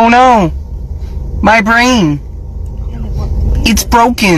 Oh no. My brain. It's broken.